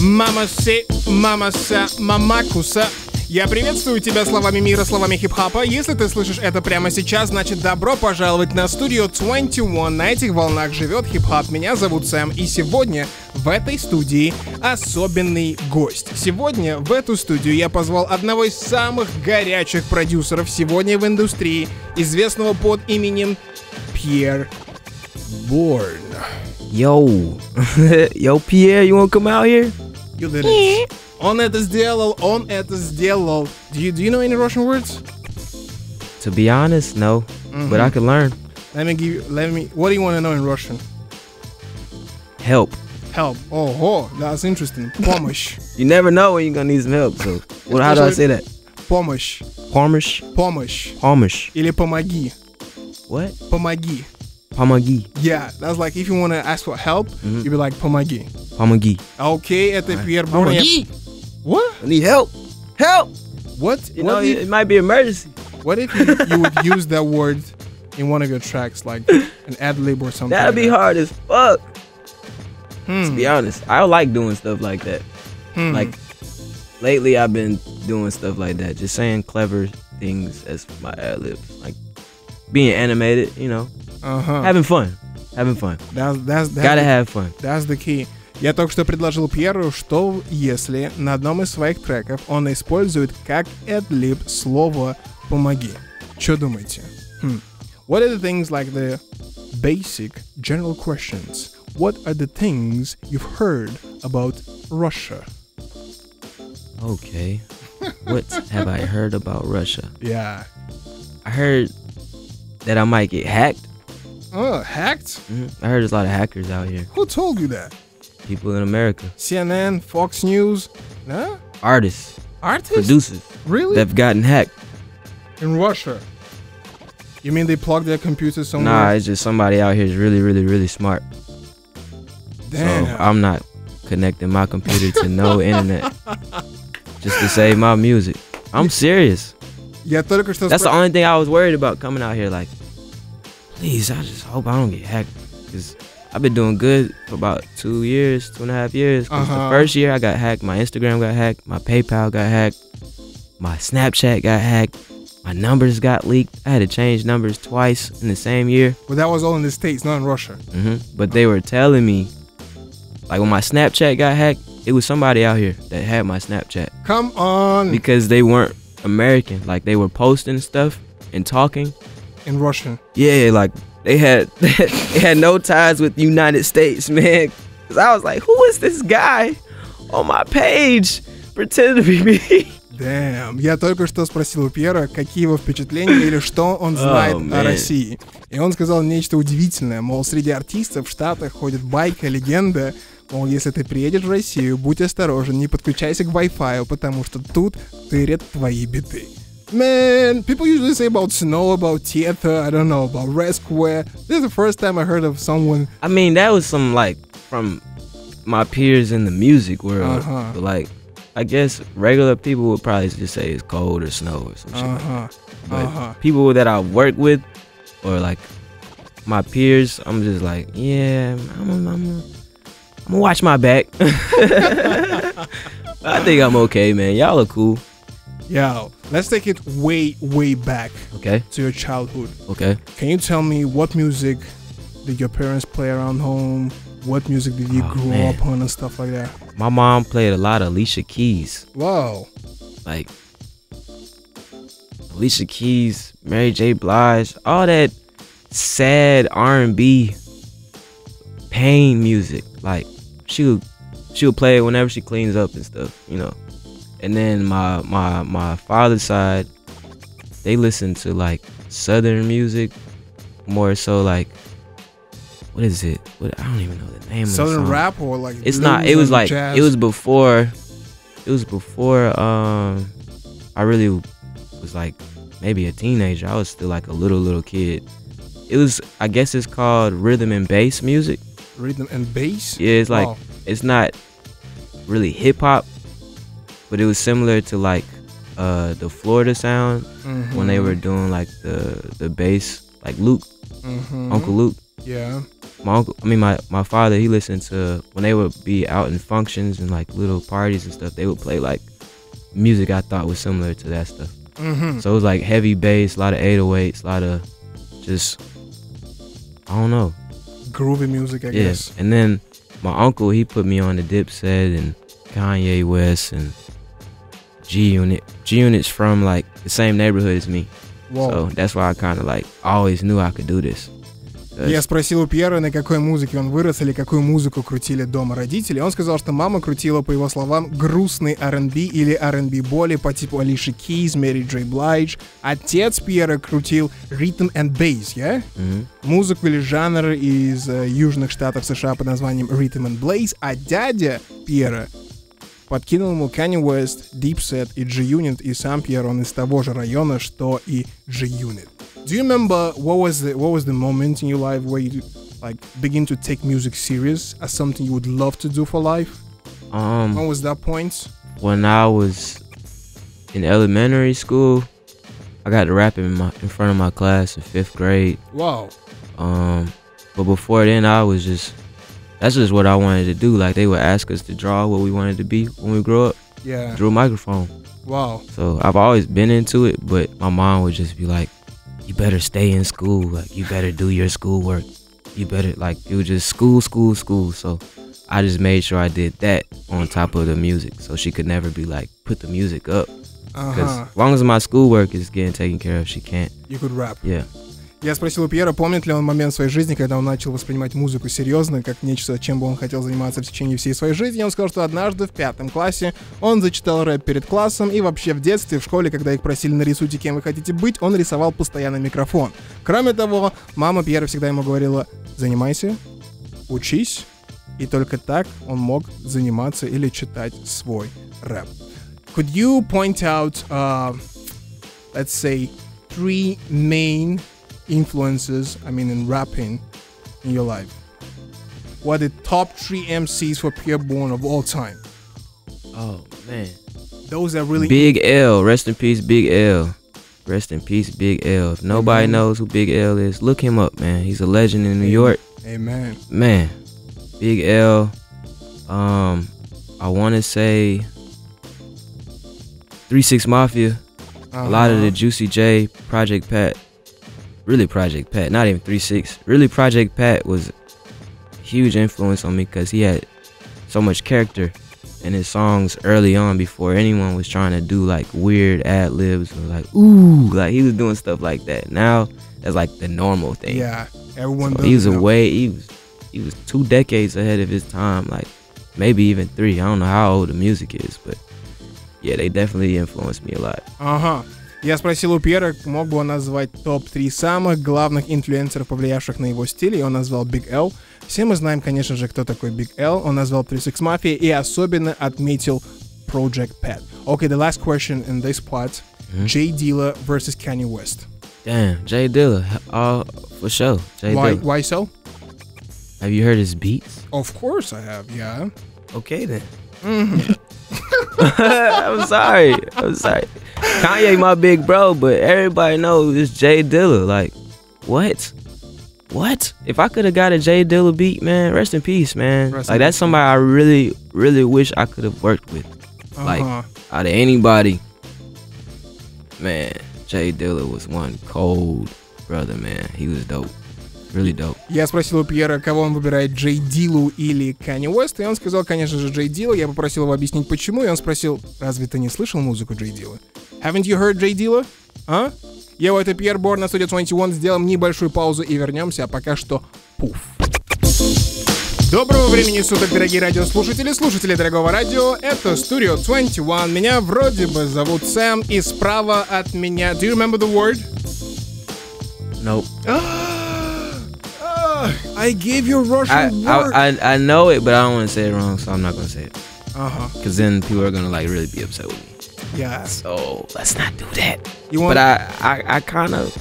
Мамаси, мамаса, мамакуса. Я приветствую тебя словами мира, словами хип-хопа. Если ты слышишь это прямо сейчас, значит добро пожаловать на студию 21. На этих волнах живет хип-хоп. Меня зовут Сэм, и сегодня в этой студии особенный гость. Сегодня в эту студию я позвал одного из самых горячих продюсеров сегодня в индустрии, известного под именем Пьер Борн. Yo, yo, Pierre, you wanna come out here? You did it. Он это сделал, он это сделал. Do you, do you know any Russian words? To be honest, no, but I could learn. Let me give you, let me, what do you want to know in Russian? Help. Help. Oh, oh that's interesting. Помощь. You never know when you're gonna need some help. So, what? How do I say that? Помощь. Palmish, Помощь. Palmish. Или помоги. What? Помоги. Pomagi. Yeah, that's like if you want to ask for help, mm-hmm. you be like Pomagi. Pomagi. Okay, at the Pierre Pomagi. What? I need help. Help. What? You what know, if, it might be emergency. What if you, you would use that word in one of your tracks, like an ad lib or something? That'd like be that. hard as fuck. Hmm. To be hmm. honest, I like doing stuff like that. Hmm. Like lately, I've been doing stuff like that, just saying clever things as my ad lib, like being animated. You know, uh-huh. having fun, having fun. That's, that's, that's Gotta the- have fun. That's the key. Я только что предложил Пьеру, что если на одном из своих треков он использует как ad-lib слово «помоги». Что думаете? Хм. What are the things like the basic general questions? What are the things you've heard about Russia? Okay, what have I heard about Russia? Yeah. I heard that I might get hacked. Uh, hacked? Mm-hmm. I heard there's a lot of hackers out here. Who told you that? People in America. CNN, Fox News, nah? Artists. Artists? Producers. Really? They've gotten hacked. In Russia. You mean they plug their computers somewhere? Nah, it's just somebody out here is really, really, really smart. Damn. So I'm not connecting my computer to no internet just to save my music. I'm serious. Yeah, That's the only thing I was worried about coming out here. Like, please, I just hope I don't get hacked because I've been doing good for about two years, two and a half years. Uh-huh. The first year I got hacked, my Instagram got hacked, my PayPal got hacked, my Snapchat got hacked, my numbers got leaked. I had to change numbers twice in the same year. But that was all in the States, not in Russia. hmm But they were telling me, like when my Snapchat got hacked, it was somebody out here that had my Snapchat Come on. because they weren't American. Like they were posting stuff and talking. In Russian. Yeah, like they had they had no ties with the United States, man. Cause I was like, who is this guy on my page pretending to be me? Damn. Я только что спросил у Пьера, какие его впечатления или что он знает о man. России. И он сказал нечто удивительное. Мол, среди артистов в Штатах ходит байка, легенда. Мол, если ты приедешь в Россию, будь осторожен, не подключайся к Wi-Fi, потому что тут тырят твои биты. Man, people usually say about Snow, about theater, I don't know, about Red Square. This is the first time I heard of someone. I mean, that was some like from my peers in the music world. Uh-huh. But like, I guess regular people would probably just say it's cold or snow or some shit. like that. Uh-huh. But Uh-huh. people that I work with or like my peers, I'm just like, yeah, I'm, I'm, I'm, I'm gonna watch my back. I think I'm okay, man. Y'all are cool. Yo, let's take it way, way back Okay, to your childhood. okay. Can you tell me what music did your parents play around home? What music did you Oh, grow man. up on and stuff like that? My mom played a lot of Alicia Keys, Wow. like Alicia Keys, Mary J. Blige, all that sad R&B pain music. Like she would, she would play it whenever she cleans up and stuff, you know. And then my my my father's side, they listen to like southern music, more so like what is it? What I don't even know the name. of the Southern song. rap or like It's not. It was like jazz? it was before. It was before. Um, I really was like maybe a teenager. I was still like a little little kid. It was. I guess it's called rhythm and bass music. rhythm and bass. Yeah, it's like it's not really hip hop, but it was similar to like uh the Florida sound when they were doing like the the bass, like Luke, Mhm. Uncle Luke. Yeah. my uncle, I mean my my father, he listened to when they would be out in functions and like little parties and stuff. They would play like music I thought was similar to that stuff. Mm-hmm. So it was like heavy bass, a lot of 808s, a lot of just I don't know. Groovy music, I Yeah. guess. And then my uncle, he put me on the Dipset and Kanye West and G Unit. G Unit's from like the same neighborhood as me. Wow. So that's why I kind of like always knew I could do this. 'Cause- Я спросил у Пьера, на какой музыке он вырос или какую музыку крутили дома родители. Он сказал, что мама крутила, по его словам, грустный R&B или R&B боли по типу Алиши Кейз, Мэри Джей Блайдж. Отец Пьера крутил rhythm and bass, я? Мгм. Музыку или жанр из э, южных штатов США под названием rhythm and blaze. А дядя Пьера Подкинул ему Kanye West, Dipset и G-Unit и сам Пьер, он из того же района, что и G-Unit. Do you remember what was the what was the moment in your life where you like begin to take music serious as something you would love to do for life? Um, when was that point? When I was in elementary school, I got to rap in my in front of my class in fifth grade. Wow. Um, but before then, I was just that's just what I wanted to do. Like they would ask us to draw what we wanted to be when we grow up. Yeah. Drew a microphone. Wow. So I've always been into it, but my mom would just be like, "You better stay in school. Like you better do your schoolwork. You better like it was just school, school, school." So I just made sure I did that on top of the music, so she could never be like, "Put the music up." Because uh-huh. as long as my schoolwork is getting taken care of, she can't. You could rap. Yeah. Я спросил у Пьера, помнит ли он момент в своей жизни, когда он начал воспринимать музыку серьезно, как нечто, чем бы он хотел заниматься в течение всей своей жизни. Он сказал, что однажды в пятом классе он зачитал рэп перед классом, и вообще в детстве, в школе, когда их просили нарисуйте, кем вы хотите быть, он рисовал постоянно микрофон. Кроме того, мама Пьера всегда ему говорила, занимайся, учись, и только так он мог заниматься или читать свой рэп. Could you point out, uh, let's say, three main influences, I mean, in rapping in your life? What are the top three MCs for Pierre Bourne of all time? Oh man. Those are really Big L, rest in peace, Big L. Rest in peace, Big L. If nobody Amen. knows who Big L is, look him up, man. He's a legend in New. York. Amen. Man, Big L. Um, I want to say Three Six Mafia. A lot of the Juicy J, Project Pat really Project Pat, not even 36. Really Project Pat was huge influence on me because he had so much character in his songs early on before anyone was trying to do like weird ad libs or like ooh, like he was doing stuff like that. Now that's like the normal thing. Yeah, everyone. So he was away. He was he was two decades ahead of his time. Like maybe even three. I don't know how old the music is, but yeah, they definitely influenced me a lot. Uh huh. Я спросил у Пьера, мог бы он назвать топ-3 самых главных инфлюенсеров, повлиявших на его стиль, и он назвал Big L. Все мы знаем, конечно же, кто такой Big L. Он назвал 36 Mafia и особенно отметил Project Pat. Okay, the last question in this part. Mhm. Jay Dilla versus Kanye West. Damn, Jay Dilla, uh, for sure. Jay Why, Dilla. why so? Have you heard his beats? Of course I have, yeah. Okay then. I'm sorry. I'm sorry. Kanye my big bro, but everybody knows it's Jay Dilla. Like, what? What? If I could have got a Jay Dilla beat, man, rest in peace, man. Rest like that's somebody I really, really wish I could have worked with. Uh-huh. Like out of anybody, man, Jay Dilla was one cold brother, man. He was dope. Really dope. Я спросил у Пьера, кого он выбирает, Джей Дилу или Канни Уэст, и он сказал, конечно же, Джей Дилла. Я попросил его объяснить, почему, и он спросил, разве ты не слышал музыку Джей Дилла? Haven't you heard Джей Дилла? А? Я это Пьер Бор на студии 21, сделаем небольшую паузу и вернемся, а пока что пуф. Доброго времени суток, дорогие радиослушатели, слушатели дорогого радио. Это Studio 21. Меня вроде бы зовут Сэм, и справа от меня... Do you remember the word? Nope. I gave you a I, Russian word. I, I I know it, but I don't want to say it wrong, so I'm not gonna say it. Uh-huh. Cause then people are gonna like really be upset with me. Yeah. So let's not do that. You want? But I I, I kind of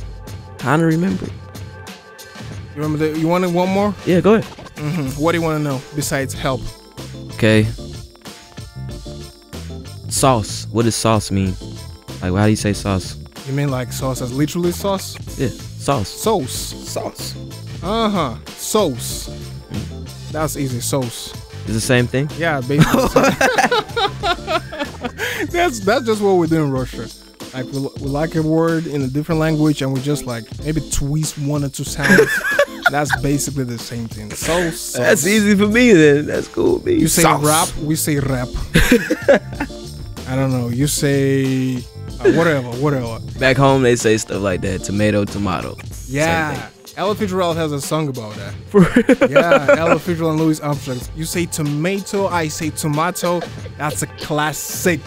kind of remember. you remember the? You wanted one more? Yeah, go ahead. hmm What do you want to know besides help? Okay. Sauce. What does sauce mean? Like, how do you say sauce? You mean like sauce as literally sauce? Yeah, sauce. Sauce. Sauce. Uh huh. Sauce. That's easy. Sauce. It's the same thing. Yeah, basically. that's that's just what we do in Russia. Like we, we like a word in a different language, and we just like maybe twist one or two sounds. that's basically the same thing. So, so That's easy for me then. That's cool. Me. You say Sauce. rap, we say rap. I don't know. You say uh, whatever, whatever. Back home they say stuff like that. Tomato, tomato. Yeah. Ella Fitzgerald has a song about that. yeah, Ella Fitzgerald and Louis Armstrong. You say tomato, I say tomato. That's a classic.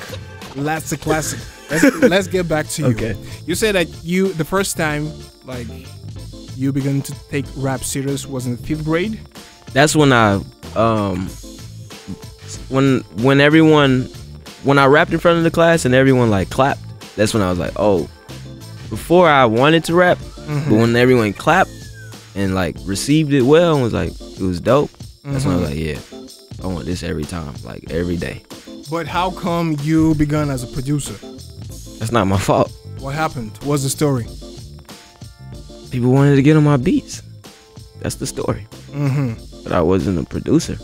That's a classic. Let's, let's get back to you. Okay. You said that you the first time like you began to take rap serious was in fifth grade. That's when I um when when everyone when I rapped in front of the class and everyone like clapped. That's when I was like, oh. Before I wanted to rap, but when everyone clapped and like received it well and was like it was dope. That's when I was like, yeah, I want this every time, like every day. But how come you began as a producer? That's not my fault. What happened? What's the story? People wanted to get on my beats. That's the story. Mm-hmm. But I wasn't a producer.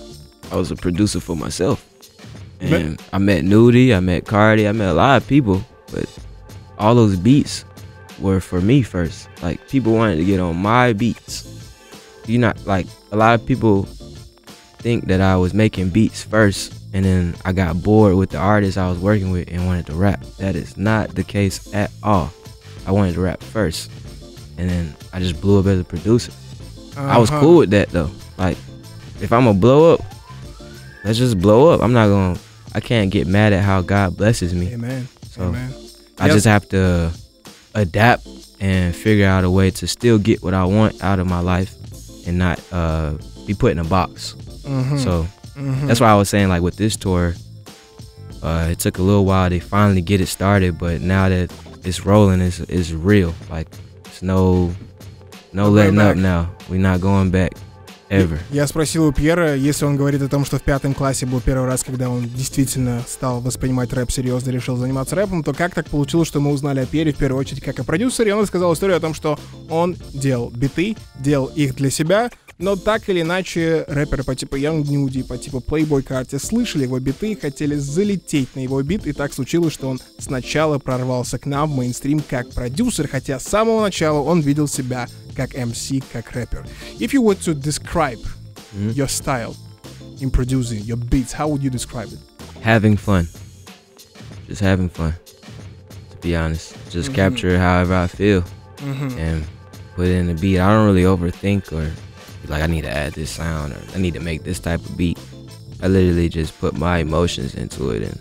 I was a producer for myself. But- And I met Nudy, I met Carti, I met a lot of people, but all those beats were for me first. Like people wanted to get on my beats. You not like a lot of people think that I was making beats first and then I got bored with the artists I was working with and wanted to rap. That is not the case at all. I wanted to rap first. And then I just blew up as a producer. I was Uh-huh. cool with that though. Like, if I'm gonna blow up, let's just blow up. I'm not gonna. I can't get mad at how God blesses me. Amen. So Amen. I Yes. just have to adapt and figure out a way to still get what I want out of my life and not uh, be put in a box. Mhm. So Mhm. that's why I was saying like with this tour, uh, it took a little while to finally get it started, but now that it's rolling, it's it's real. Like it's no no letting up now. We're not going back ever. Я спросил у Пьера, если он говорит о том, что в пятом классе был первый раз, когда он действительно стал воспринимать рэп серьезно, решил заниматься рэпом, то как так получилось, что мы узнали о Пьере в первую очередь как о продюсере, и он рассказал историю о том, что он делал биты, делал их для себя, но так или иначе рэперы по типу Young Nudy, по типу Playboy Carti слышали его биты, хотели залететь на его бит, и так случилось, что он сначала прорвался к нам в мейнстрим как продюсер, хотя с самого начала он видел себя как MC, как рэпер. If you were to describe your style in producing your beats, how would you describe it? having fun. Just having fun. To be honest, just Mhm. capture however I feel Mm-hmm. and put it in the beat. I don't really overthink or like I need to add this sound or I need to make this type of beat. I literally just put my emotions into it and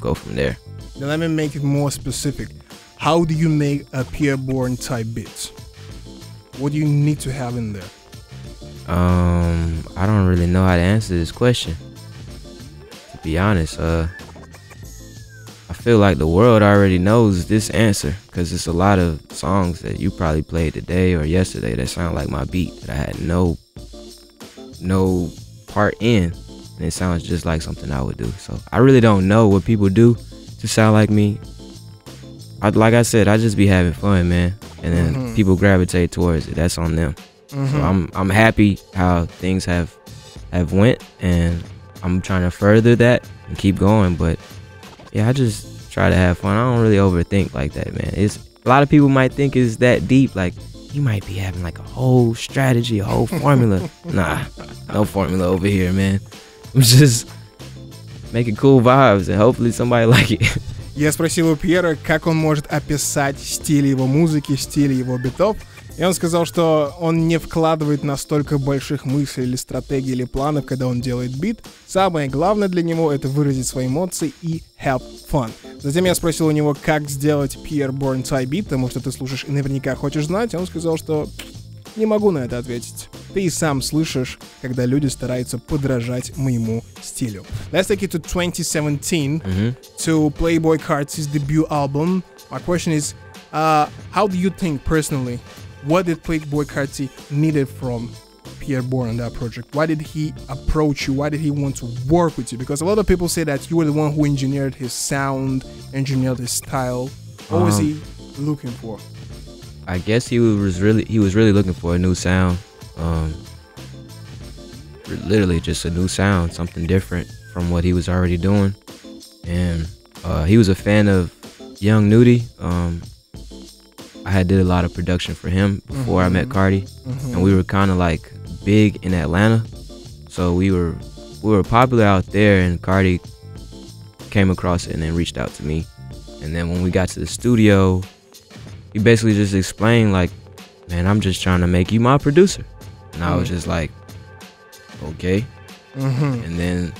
go from there. Now let me make it more specific. How do you make a Pierre-Bourne type beat? What do you need to have in there? Um, I don't really know how to answer this question. To be honest, uh, feel like the world already knows this answer because it's a lot of songs that you probably played today or yesterday that sound like my beat that I had no, no part in, and it sounds just like something I would do. So I really don't know what people do to sound like me. I, like I said, I just be having fun, man, and then Mhm. people gravitate towards it. That's on them. So I'm I'm happy how things have have went and I'm trying to further that and keep going. But yeah, I just try to have fun. I don't really overthink like that, man. It's a lot of people might think it's that deep, like you might be having like a whole strategy, a whole formula. nah, no formula over here, man. I'm just making cool vibes and hopefully somebody like it. Я спросил у Пьера, как он может описать стиль его музыки, стиль его битов. И он сказал, что он не вкладывает настолько больших мыслей или стратегий или планов, когда он делает бит. Самое главное для него это выразить свои эмоции и have fun. Затем я спросил у него, как сделать Pierre Bourne type бит, потому что ты слушаешь и наверняка хочешь знать. И он сказал, что не могу на это ответить. Ты и сам слышишь, когда люди стараются подражать моему стилю. Let's take it to 2017 hmm to Playboy Carti's debut album. My question is, uh, how do you think personally, what did Playboi Carti needed from Pierre Bourne on that project? Why did he approach you? Why did he want to work with you? Because a lot of people say that you were the one who engineered his sound, engineered his style. What was Um, he looking for? I guess he was really he was really looking for a new sound. Um, literally just a new sound, something different from what he was already doing. And uh, he was a fan of Young Nudy. Um, I had did a lot of production for him before I met Mhm. Carti, Mhm. and we were kind of like big in Atlanta, so we were we were popular out there. And Carti came across it and then reached out to me, and then when we got to the studio, he basically just explained like, "Man, I'm just trying to make you my producer," and I was Mm. just like, "Okay," Mhm. and then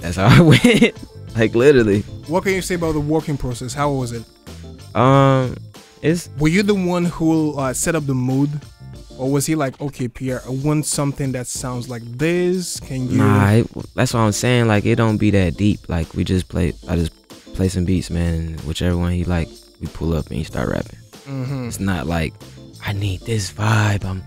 that's how I went, like literally. What can you say about the working process? How was it? Um, it's Were you the one who uh, set up the mood, or was he like, okay, Pierre, I want something that sounds like this? Can you? Nah, it, that's what I'm saying. Like it don't be that deep. Like we just play. I just play some beats, man, and whichever one he like, we pull up and he start rapping. Mhm. It's not like I need this vibe. I'm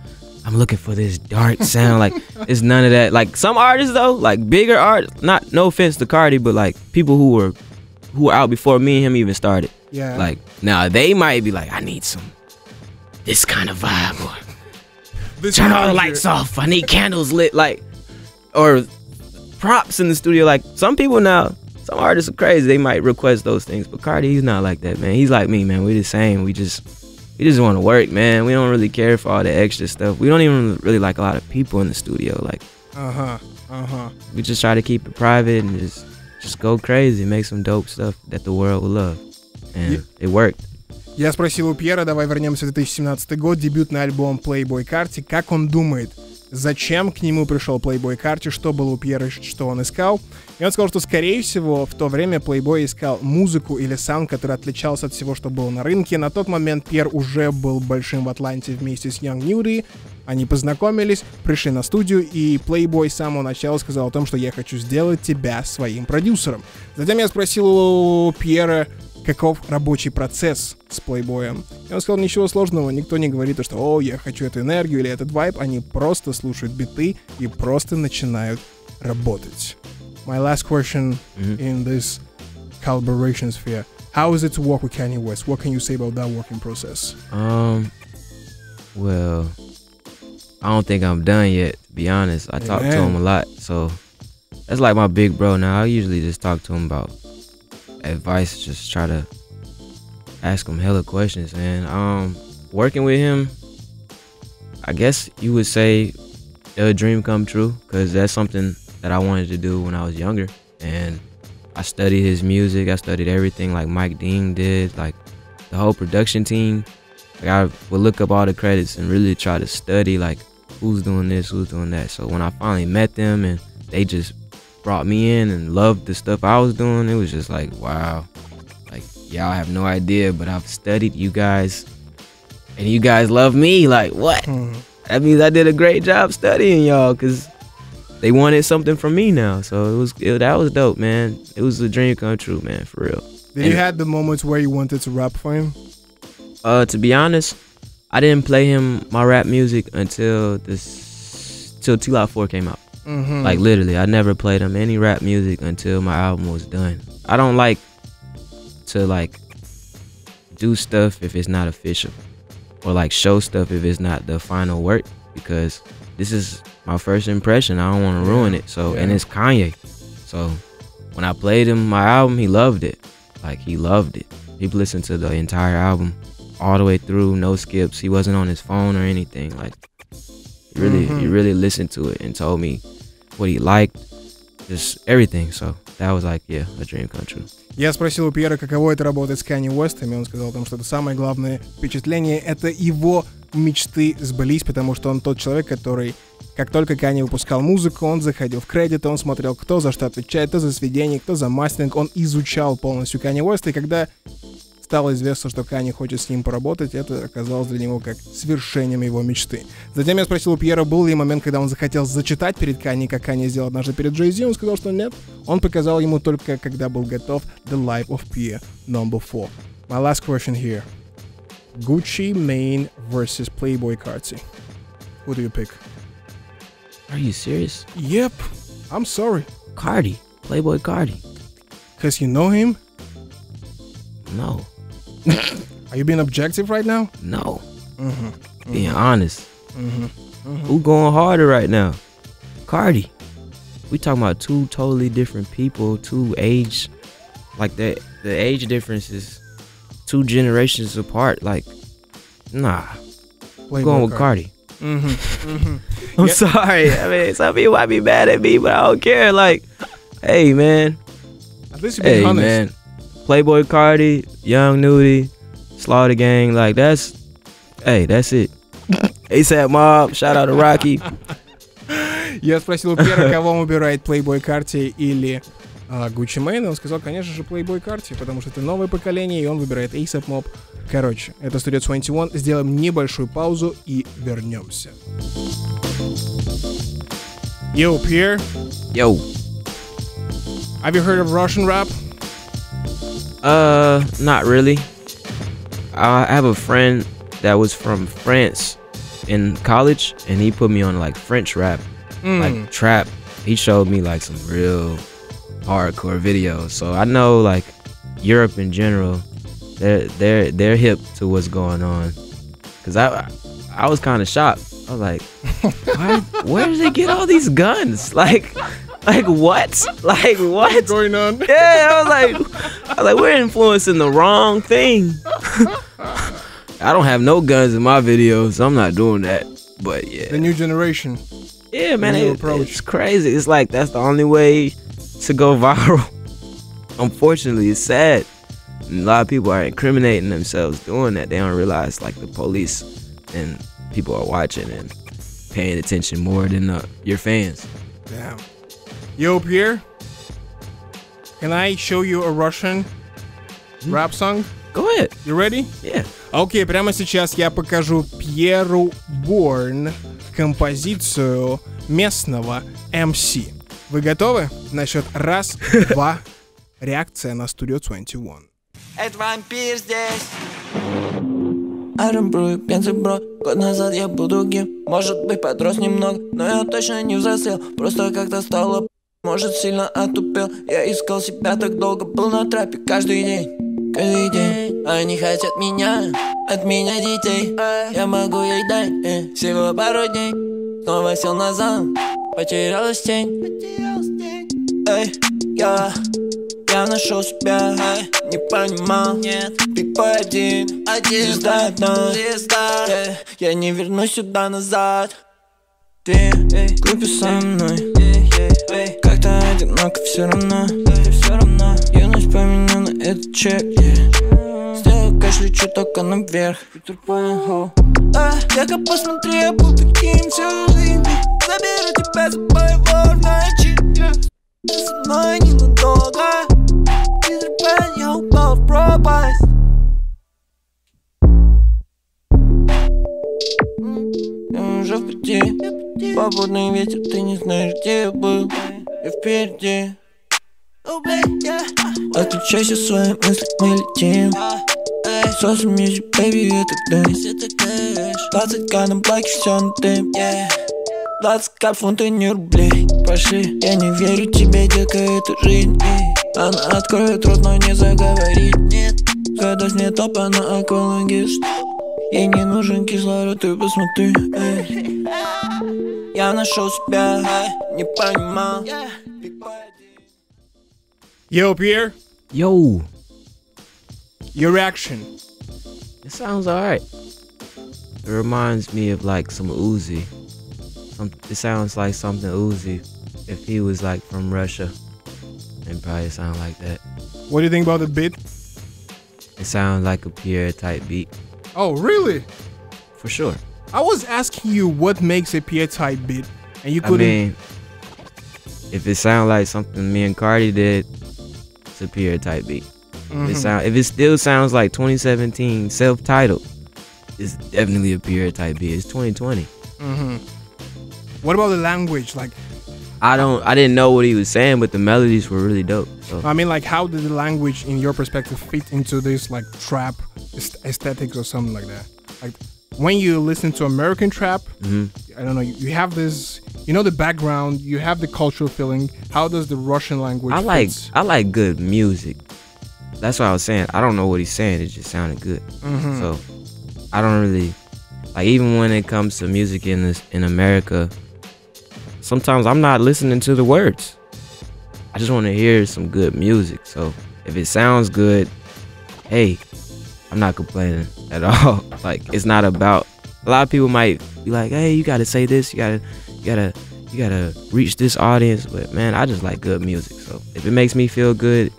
I'm looking for this dark sound. like it's none of that. Like some artists though, like bigger art. Not no offense to Carti, but like people who were who were out before me and him even started. Yeah. Like now they might be like, I need some this kind of vibe or this turn all the lights off. I need candles lit, like, or props in the studio. Like some people now, some artists are crazy. They might request those things, but Carti, he's not like that, man. He's like me, man. We the same. We just, we just want to work, man. We don't really care for all the extra stuff. We don't even really like a lot of people in the studio. Like Uh huh. Uh huh. we just try to keep it private and just, just go crazy, make some dope stuff that the world will love, and it worked. Я спросил у Пьера, давай вернемся в 2017 год, дебютный альбом Playboy Carti, как он думает, зачем к нему пришел Playboy Carti, что было у Пьера, что он искал. И он сказал, что, скорее всего, в то время Playboy искал музыку или саунд, который отличался от всего, что было на рынке. На тот момент Пьер уже был большим в Атланте вместе с Young Nudy. Они познакомились, пришли на студию, и Playboy с самого начала сказал о том, что я хочу сделать тебя своим продюсером. Затем я спросил у Пьера, каков рабочий процесс с плейбоем. И он сказал, ничего сложного, никто не говорит, что «О, я хочу эту энергию» или «этот вайб», они просто слушают биты и просто начинают работать. My last question Mhm. in this collaboration sphere. How is it to work with Kanye West? What can you say about that working process? Um, well, I don't think I'm done yet. To be honest, I talk to him a lot, so that's like my big bro now. I usually just talk to him about advice, just try to ask him hella questions. And um, working with him, I guess you would say a dream come true, because that's something that I wanted to do when I was younger, and I studied his music. I studied everything like Mike Dean did, like the whole production team. Like I would look up all the credits and really try to study like who's doing this, who's doing that. So when I finally met them and they just brought me in and loved the stuff I was doing, it was just like wow. Like y'all have no idea, but I've studied you guys and you guys love me. Like what? Hmm. That means I did a great job studying y'all cuz they wanted something from me now. So it was it, that was dope, man. It was a dream come true, man, for real. Did you have the moments where you wanted to rap for him? Uh, to be honest, I didn't play him my rap music until this till Two Out Four came out. Mm-hmm. Like literally, I never played him any rap music until my album was done. I don't like to like do stuff if it's not official, or like show stuff if it's not the final work because this is my first impression. I don't want to ruin it. So and it's Kanye. So when I played him my album, he loved it. Like he loved it. He listened to the entire album all the way through, no skips. He wasn't on his phone or anything. Like he really, he Mhm. really listened to it and told me what he liked, just everything. So that was like, yeah, a dream come true. Я спросил у Пьера, каково это работать с Канни Уэстом, и он сказал о том, что это самое главное впечатление, это его мечты сбылись, потому что он тот человек, который, как только Канни выпускал музыку, он заходил в кредиты, он смотрел, кто за что отвечает, кто за сведение, кто за мастеринг, он изучал полностью Канни Уэста, и когда стало известно, что Канни хочет с ним поработать, это оказалось для него как свершением его мечты. Затем я спросил у Пьера, был ли момент, когда он захотел зачитать перед Канни, как Канни сделал однажды перед Джей он сказал, что нет. Он показал ему только, когда был готов The Life of Pierre number 4. My last question here. Gucci Mane versus Playboy Carti. Who do you pick? Are you serious? Yep. I'm sorry. Cardi, Playboy Cardi. Cause you know him? No, Are you being objective right now? no. Mm-hmm. Being honest, Mm-hmm. who going harder right now? Carti. We talking about two totally different people, two age, like that. The age difference is two generations apart. Like, nah, I'm going with Carti. Mm-hmm. Mm-hmm. I'm Yeah. sorry. I mean, some people might be mad at me, but I don't care. Like, hey man, At least being hey honest. man, Playboy Cardi, Young Nudie, Slaughter Gang, like that's, hey, that's it. ASAP Mob, shout out to Rocky. Я спросил у Пьера, кого он выбирает, Playboy Carti или а, Gucci Mane, и он сказал, конечно же, Playboy Carti, потому что это новое поколение, и он выбирает ASAP Mob. Короче, это студия 21, сделаем небольшую паузу и вернемся. Yo, Pierre, Yo, have you heard of Russian rap? Uh, not really. I have a friend that was from France in college, and he put me on like French rap. Mm. like trap. He showed me like some real hardcore videos. So I know like Europe in general, they're they're they're hip to what's going on. Cause I I was kind of shocked. I was like, Why, where did they get all these guns? Like, like what? Like what? going on? Yeah, I was like, I was like, we're influencing the wrong thing. I don't have no guns in my videos, so I'm not doing that. But yeah. The new generation. Yeah, man, it- it's crazy. It's like that's the only way to go viral. Unfortunately, it's sad. And a lot of people are incriminating themselves doing that. They don't realize like the police and people are watching and paying attention more than uh, your fans. Damn. Yo, Pierre, can I show you a Russian rap song? Go ahead. You ready? Yeah. Окей, прямо сейчас я покажу Пьеру Борн композицию местного MC. Вы готовы? На счет раз, два, реакция на Studio 21. Это вампир здесь Аэробрую, бензобро Год назад я был другим Может быть подрос немного Но я точно не взрослел Просто как-то стало. Может сильно отупел. Я искал себя так долго Был на трапе каждый день. Каждый день. Они хотят меня От меня детей. Я могу ей дать э, Всего пару дней. Снова сел на зам Потерялась тень. Эй, я я нашел себя, эй, не понимал. Нет, пипай один, один. Звезда одна, звезда. Эй, Я не вернусь сюда назад. Ты, эй, купи со мной Как-то одиноко все равно Все равно Юность поменял на этот чек yeah. Сделаю кэш, лечу только наверх Питер Пэн. А, Дека, посмотри, я был таким всю жизнь Заберу тебя с собой в ночи. Ты со мной ненадолго Питер Пэн, я упал в пропасть уже в пути Свободный ветер, ты не знаешь, где я был. Я впереди. Отключайся своим мыслям, мы летим. Social music, baby, это дым 20 к на блоке, все на дым. 20 к фунты, не рублей Пошли, я не верю тебе, детка, это жизнь. Она откроет рот, но не заговорит. Когда снят топ, она аквалангист Ей не нужен кислород, ты посмотри эй. Я нашел себя, эй, не понимал Yo, Pierre, Yo, your reaction. it sounds alright. It reminds me of like some Uzi. Some, it sounds like something Uzi if he was like from Russia. It probably sound like that. What do you think about the beat? It sounds like a Pierre type beat Oh, really? for sure. I was asking you what makes a Pierre type beat, and you couldn't. I mean, if it sounds like something me and Carti did, it's a Pierre type beat. If Mhm. it sound, if it still sounds like 2017 self-titled, it's definitely a Pierre type beat. It's 2020. Mhm. What about the language? Like, I don't, I didn't know what he was saying, but the melodies were really dope. So I mean, like, how did the language, in your perspective, fit into this like trap aesthetics or something like that? Like, when you listen to American trap, mhm. I don't know, you, you have this, you know, the background, you have the cultural feeling. How does the Russian language? I like, fits? I like good music. That's what I was saying. I don't know what he's saying. It just sounded good. Mhm. So I don't really like even when it comes to music in this in America. sometimes I'm not listening to the words. I just want to hear some good music. So if it sounds good, hey, I'm not complaining at all. like it's not about. A lot of people might be like, hey, you gotta say this, you gotta, you gotta, you gotta reach this audience. But man, I just like good music. So if it makes me feel good,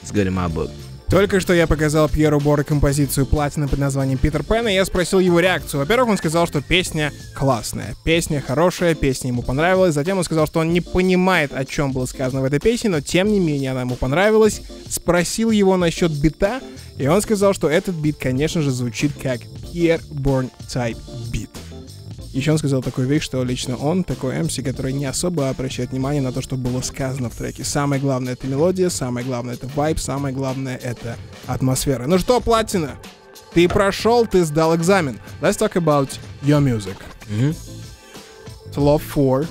it's good in my book. Только что я показал Пьеру Бору композицию «Платина» под названием «Питер Пен», и я спросил его реакцию. Во-первых, он сказал, что песня классная, песня хорошая, песня ему понравилась. Затем он сказал, что он не понимает, о чем было сказано в этой песне, но тем не менее она ему понравилась. Спросил его насчет бита, и он сказал, что этот бит, конечно же, звучит как Pierre Bourne type. Еще он сказал такую вещь, что лично он такой MC, который не особо обращает внимание на то, что было сказано в треке. Самое главное это мелодия, самое главное это вайб, самое главное это атмосфера. Ну что, Платина, ты прошел, ты сдал экзамен. Let's talk about your music. Mm-hmm. Love 4.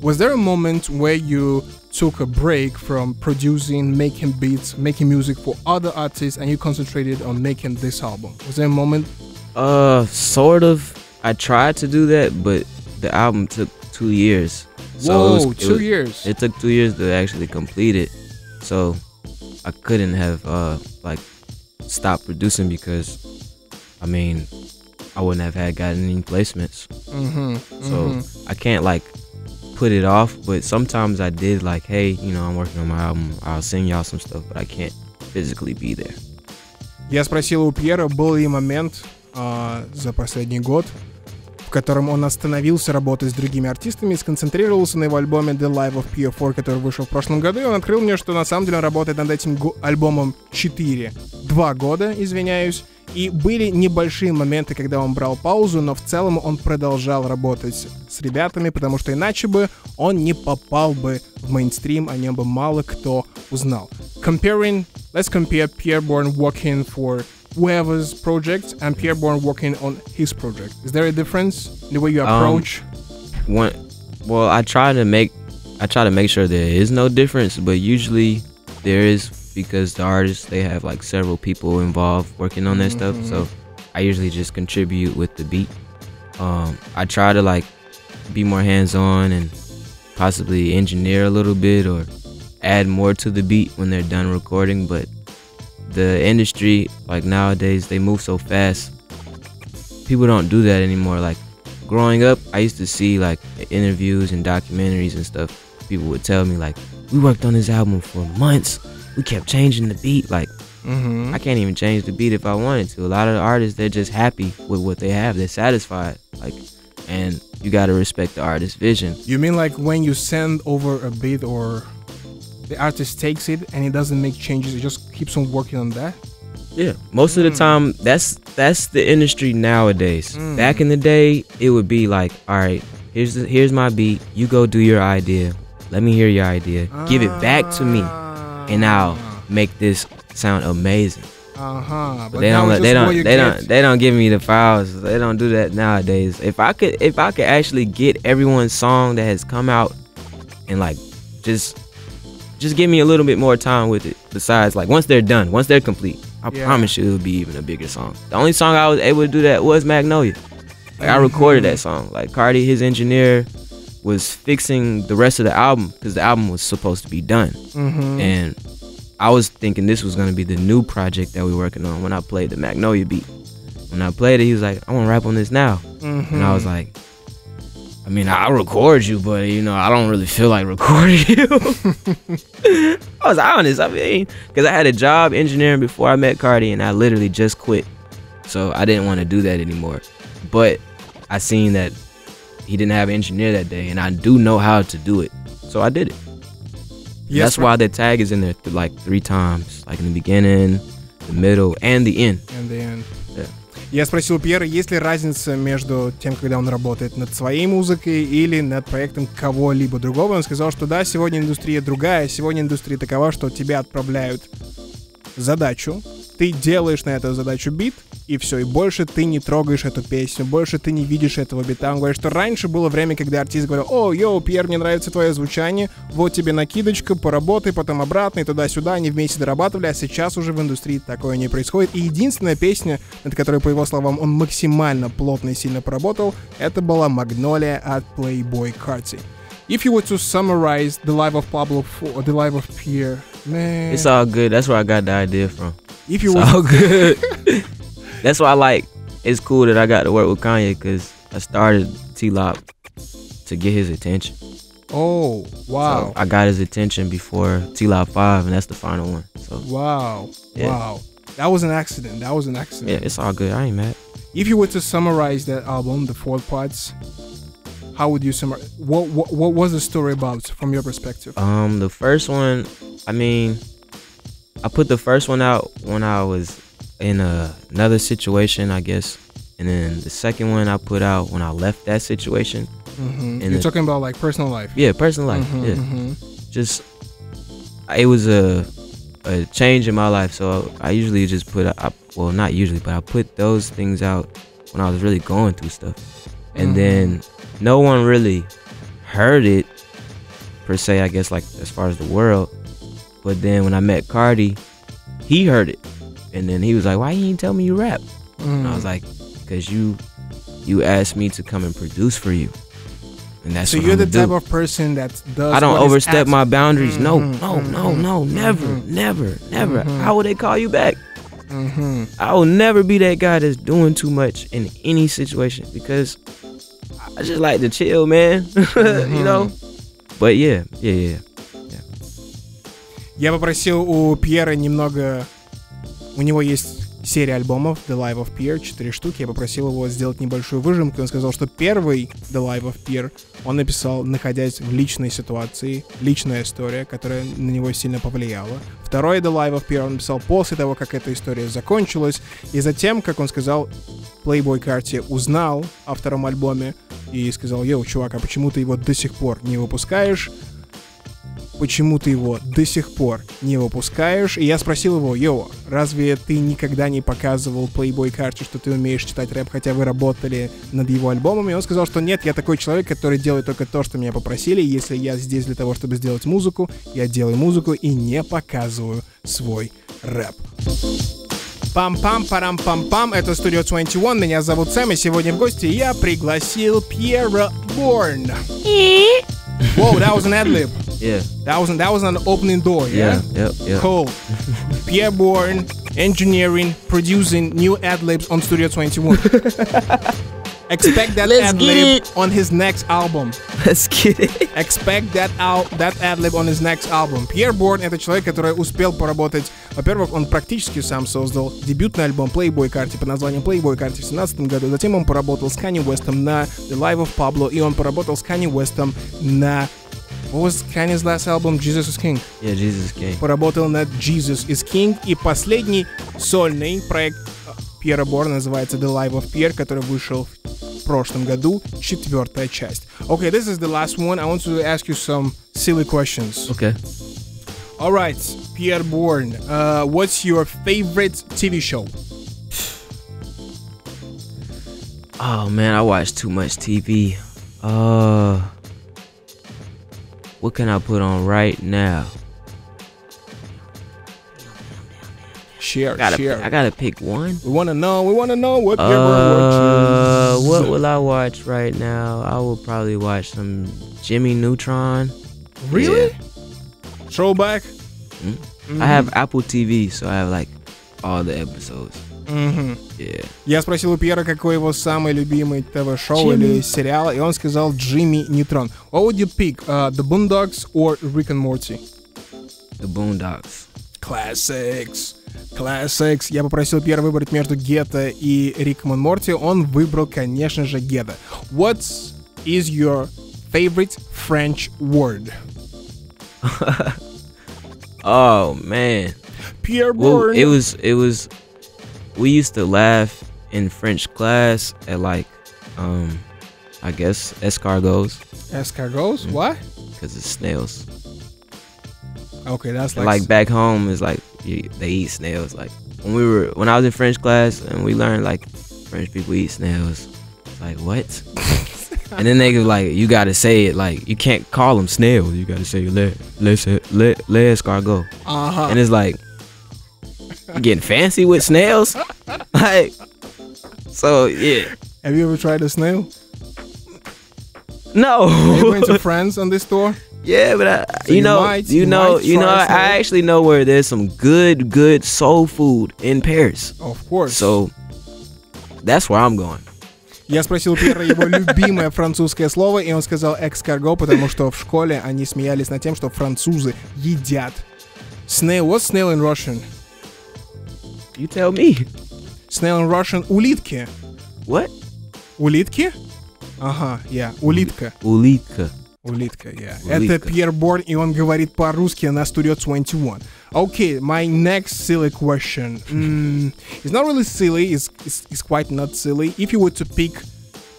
Was there a moment where you took a break from producing, making beats, making music for other artists, and you concentrated on making this album? Was there a moment? Uh, sort of. I tried to do that, but the album took two years. So Whoa, it was, two was, years. It took two years to actually complete it. So I couldn't have uh like stopped producing because I mean I wouldn't have had gotten any placements. Mm-hmm, so mm-hmm. I can't like put it off, but sometimes I did like, hey, you know, I'm working on my album. I'll sing y'all some stuff, but I can't physically be there. Я спросил у Пьера, был ли момент э, за последний год, в котором он остановился работать с другими артистами и сконцентрировался на его альбоме The Life of P4, который вышел в прошлом году, и он открыл мне, что на самом деле он работает над этим альбомом 4, 2 года, извиняюсь, и были небольшие моменты, когда он брал паузу, но в целом он продолжал работать с ребятами, потому что иначе бы он не попал бы в мейнстрим, о нем бы мало кто узнал. Comparing, let's compare Pierre Bourne working for whoever's project and Pierre Bourne working on his project? Is there a difference in the way you Um, approach? One, well, I try to make, I try to make sure there is no difference, but usually there is because the artists they have like several people involved working on their stuff. So I usually just contribute with the beat. Um, I try to like be more hands on and possibly engineer a little bit or add more to the beat when they're done recording. But the industry, like nowadays, they move so fast. People don't do that anymore. Like growing up, I used to see like interviews and documentaries and stuff. People would tell me like, "We worked on this album for months. We kept changing the beat. Like Mm-hmm. I can't even change the beat if I wanted to. A lot of the artists, they're just happy with what they have. They're satisfied. Like, and you gotta respect the artist's vision. You mean like when you send over a beat or the artist takes it and he doesn't make changes, he just keeps on working on that? Yeah, most of the time that's that's the industry nowadays. Mm. Back in the day, it would be like, all right, here's the, here's my beat. You go do your idea. Let me hear your idea. Give it back to me, and I'll make this sound amazing. Uh-huh. But they don't let, they don't they don't they don't give me the files. They don't do that nowadays. If I could if I could actually get everyone's song that has come out and like just just give me a little bit more time with it. Besides, like once they're done, once they're complete, I Yeah. promise you it'll be even a bigger song. The only song I was able to do that was Magnolia. Like I recorded that song. Like Carti, his engineer, was fixing the rest of the album because the album was supposed to be done, Mm-hmm. and I was thinking this was gonna be the new project that we were working on when I played the Magnolia beat. When I played it, he was like, "I want to rap on this now," Mm-hmm. and I was like. I mean, I'll record you, but you know, I don't really feel like recording you. I was honest. I mean, because I had a job engineering before I met Carti, and I literally just quit. So I didn't want to do that anymore. But I seen that he didn't have an engineer that day, and I do know how to do it. So I did it. That's why the tag is in there th- like three times, like in the beginning, the middle, and the end. And then... Yeah. Я спросил Пьера, есть ли разница между тем, когда он работает над своей музыкой или над проектом кого-либо другого. Он сказал, что да, сегодня индустрия другая, сегодня индустрия такова, что тебя отправляют задачу, ты делаешь на эту задачу бит, и все, и больше ты не трогаешь эту песню, больше ты не видишь этого бита. Он говорит, что раньше было время, когда артист говорил, о, йоу, Пьер, мне нравится твое звучание, вот тебе накидочка, поработай, потом обратно, и туда-сюда, они вместе дорабатывали, а сейчас уже в индустрии такое не происходит. И единственная песня, над которой, по его словам, он максимально плотно и сильно поработал, это была «Магнолия» от Playboy Carti. If you were to summarize the life of Pablo, or the life of Pierre, man, It's all good. That's where I got the idea from. If you all good. That's why I like. It's cool that I got to work with Kanye because I started TLOP to get his attention. Oh, wow. So I got his attention before TLOP Five, and that's the final one. So Wow. Yeah. Wow. That was an accident. That was an accident. yeah, it's all good. I ain't mad. If you were to summarize that album, the four parts, how would you summarize? What, what what was the story about from your perspective? Um, the first one, I mean, I put the first one out when I was in a, another situation, I guess, and then the second one I put out when I left that situation. hmm and You're the- talking about like personal life. Yeah, personal life. Mhm, yeah, mhm. just it was a a change in my life. So I usually just put, I, well, not usually, but I put those things out when I was really going through stuff, and Mhm. then no one really heard it per se. I guess like as far as the world, but then when I met Carti, he heard it, and then he was like, "Why you ain't tell me you rap?" And I was Mm. like, "Cause you you asked me to come and produce for you." And that's so what you're I'ma the do. type of person that does. I don't overstep my boundaries. No, Mhm, no, no, mhm, no, never, mhm. never, never. Mhm. How would they call you back? Mhm. I will never be that guy that's doing too much in any situation because I just like to chill, man. you know. But yeah, yeah, yeah. Я попросил у Пьера немного... У него есть серия альбомов The Life of Pierre, 4 штуки. Я попросил его сделать небольшую выжимку. Он сказал, что первый The Life of Pierre он написал, находясь в личной ситуации, личная история, которая на него сильно повлияла. Второй The Life of Pierre он написал после того, как эта история закончилась. И затем, как он сказал, Playboy Carti узнал о втором альбоме и сказал, йоу, чувак, а почему ты его до сих пор не выпускаешь? Почему ты его до сих пор не выпускаешь. И я спросил его, йоу, разве ты никогда не показывал Playboy карте, что ты умеешь читать рэп, хотя вы работали над его альбомом? И он сказал, что нет, я такой человек, который делает только то, что меня попросили. Если я здесь для того, чтобы сделать музыку, я делаю музыку и не показываю свой рэп. Пам-пам-парам-пам-пам, это Studio 21, меня зовут Сэм, и сегодня в гости я пригласил Пьера Борн. Whoa, that was an ad-lib. Yeah, That was that was an opening door. Yeah. yeah, yep, yep. Cool. Pierre Bourne, engineering, producing new ad libs on Studio 21. Expect that Let's ad lib on his next album. Let's get it. Expect that out that ad lib on his next album. Пьер Борн это человек, который успел поработать. Во-первых, он практически сам создал дебютный альбом Playboy Carti под названием Playboy Carti в 2017 году. Затем он поработал с Kanye Westом на The Life of Pablo, и он поработал с Kanye Westом на What was Kanye's last album? Jesus is King. Yeah, Jesus King. поработал над Jesus is King. И последний сольный проект э, Пьера Борна называется The Life of Pierre, который вышел в прошлом году, четвертая часть. Okay, this is the last one. I want to ask you some silly questions. Okay. All right, Pierre Bourne, uh, what's your favorite TV show? Oh man, I watch too much TV. Uh, what can I put on right now? Share, I gotta, share. I gotta pick one. we want to know. We want to know what Pierre Bourne Uh, watches. what will I watch right now? I will probably watch some Jimmy Neutron. Really? Yeah. Throwback? I have Apple TV, so I have like all the episodes. Мгм. Yeah. Я спросил у Пьера, какой его самый любимый ТВ-шоу Джимми. или сериал, и он сказал Джимми Нейтрон. What would you pick, uh, The Boondocks or Rick and Morty? The Boondocks. Classics. Classics. Я попросил Пьера выбрать между Гетто и Риком и Морти. Он выбрал, конечно же, Гетто. What is your favorite French word? Oh man. Pierre Well, Bourne. it was it was we used to laugh in French class at like um I guess escargots Escargots? What? because it's snails. Okay, that's And, like... like back home is like they eat snails. Like when we were when I was in French class and we learned like French people eat snails. Like what? and then they like you gotta say it like you can't call them snails. You gotta say let let let let escargot. Uh-huh. And it's like getting fancy with snails. like so yeah. Have you ever tried a snail? No. Have you went to France on this tour? Yeah, but I, So you you know, might- you you know, you know, try I actually know where there's some good, good soul food in Paris. Of course. So that's where I'm going. Я спросил Пьера его любимое французское слово, и он сказал экскарго, потому что в школе они смеялись над тем, что французы едят. Snail. What's snail in Russian? You tell me. Snail in Russian — улитки. What? Улитки? Ага, я. Улитка. Улитка. Улитка, yeah. Улитка. Это Пьер Борн, и он говорит по-русски на Studio 21. Okay, my next silly question. Mm, it's not really silly, it's, it's, it's quite not silly. If you were to pick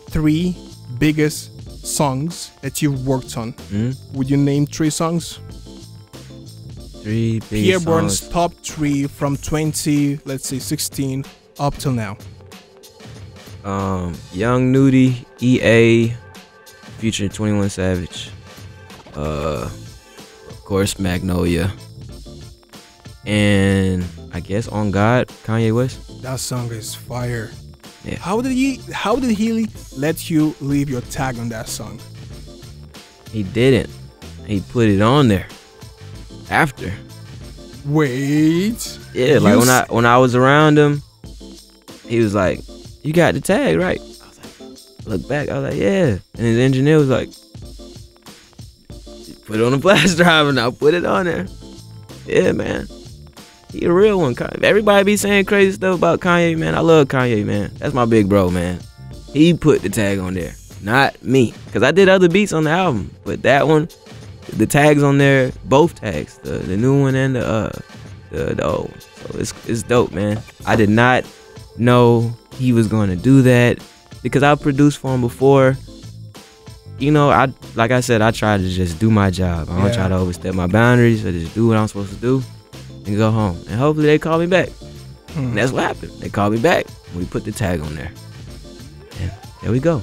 three biggest songs that you've worked on, mm? would you name three songs? Three big Pierre songs. Bourne's top three from 20, let's say 16 up till now. Um, Young Nudy, EA, featuring 21 Savage. Uh, of course, Magnolia. And I guess On God, Kanye West. That song is fire. Yeah. How did he? How did he let you leave your tag on that song? He didn't. He put it on there after. Wait. Yeah, like when I when I was around him, he was like, "You got the tag right." "Look back." I was like, "Yeah," and his engineer was like, "Put it on the flash drive, and I put it on there." Yeah, man, he a real one. Everybody be saying crazy stuff about Kanye, man. I love Kanye, man. That's my big bro, man. He put the tag on there, not me, because I did other beats on the album, but that one, the tags on there, both tags, the the new one and the uh the, the old one. So it's it's dope, man. I did not know he was going to do that because I produced for him before. You know, I like I said, I try to just do my job. I don't Yeah. try to overstep my boundaries. I just do what I'm supposed to do and go home. And hopefully they call me back. Hmm. And that's what happened. They called me back. We put the tag on there. And there we go.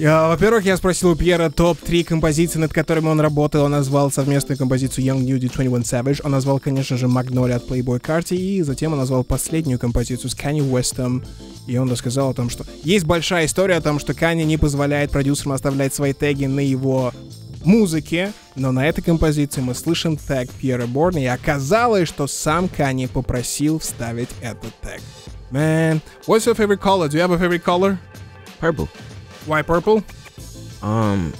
Я, во-первых, я спросил у Пьера топ-3 композиций, над которыми он работал. Он назвал совместную композицию Young Nudie 21 Savage. Он назвал, конечно же, Magnolia от Playboy Carti. И затем он назвал последнюю композицию с Kanye Westом. И он рассказал о том, что есть большая история о том, что Kanye не позволяет продюсерам оставлять свои теги на его музыке, но на этой композиции мы слышим тег Пьера Борна, и оказалось, что сам Kanye попросил вставить этот тег. Man, what's your favorite color? Do you have a favorite color? Purple. Why purple? Um,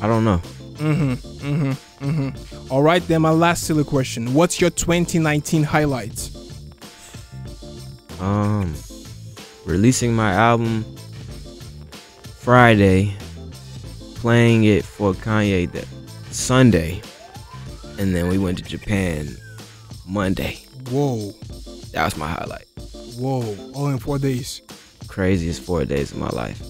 I don't know. Mm-hmm. Mm-hmm. Mm-hmm. All right, then my last silly question. What's your 2019 highlights? Um, releasing my album Friday, playing it for Kanye that Sunday, and then we went to Japan Monday. Whoa. That was my highlight. Whoa. All in four days. Craziest four days of my life.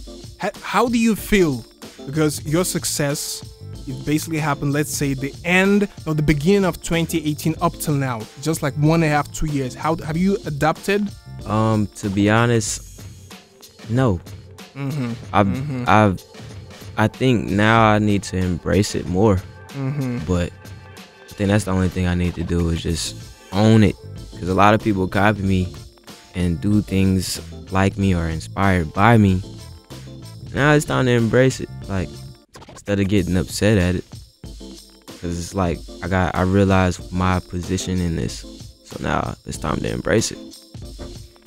How, do you feel? Because your success, it basically happened, let's say, the end or the beginning of 2018 up till now, just like one and a half, two years. How have you adapted? Um, to be honest, no. Mm-hmm. I've, I've, I think now I need to embrace it more. Mm-hmm. But I think that's the only thing I need to do is just own it. Because a lot of people copy me and do things like me or inspired by me. Now it's time to embrace it. Like instead of getting upset at it. Cause it's like I got I realized my position in this. So now it's time to embrace it.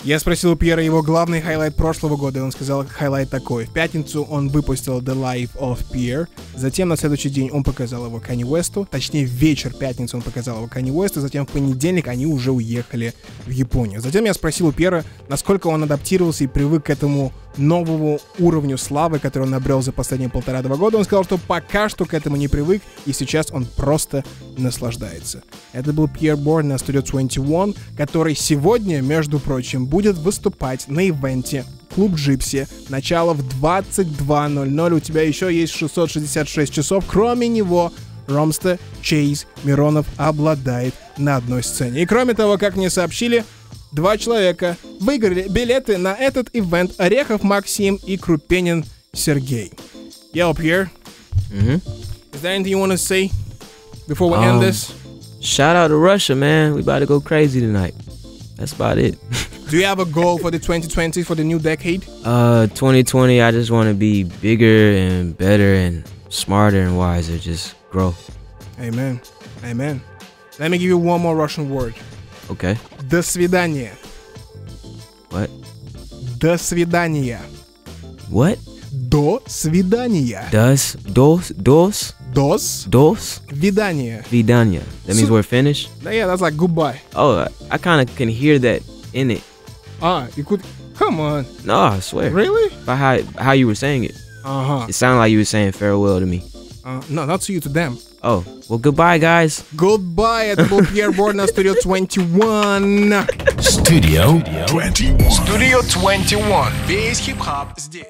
Я спросил у Пьера его главный хайлайт прошлого года, и он сказал хайлайт такой. В пятницу он выпустил The Life of Pierre, затем на следующий день он показал его Kanye Westу, точнее вечер пятницы он показал его Kanye Westу, затем в понедельник они уже уехали в Японию. Затем я спросил у Пьера, насколько он адаптировался и привык к этому новому уровню славы, который он набрел за последние полтора-два года. Он сказал, что пока что к этому не привык, и сейчас он просто наслаждается. Это был Пьер Борн на Studio 21, который сегодня, между прочим, будет выступать на ивенте Клуб Джипси. Начало в 22.00. У тебя еще есть 666 часов. Кроме него, Ромста Чейз Миронов обладает на одной сцене. И кроме того, как мне сообщили, Два человека выиграли билеты на этот ивент Орехов Максим и Крупенин Сергей. Here. Mhm. Is there anything you want to say before we end Um, this? Shout out to Russia, man. We about to go crazy tonight. That's about it. Do you have a goal for the 2020 for the new decade? uh, 2020. I just want to be bigger and better and smarter and wiser. Just grow. Amen. Amen. Let me give you one more Russian word. Okay. До свидания. What? До свидания. What? До свидания. Does dos dos До dos свидания. vidanya? That means So- we're finished. Yeah, that's like goodbye. Oh, I, I kind of can hear that in it. Ah, you could. Come on. No, I swear. Really? By how how you were saying it, Uh huh. it sounded like you were saying farewell to me. Uh, no, not to you, to them. Oh, well, goodbye, guys. Goodbye, это был Pierre Борн на Studio 21. Studio 21. Studio 21. Весь хип-хап здесь.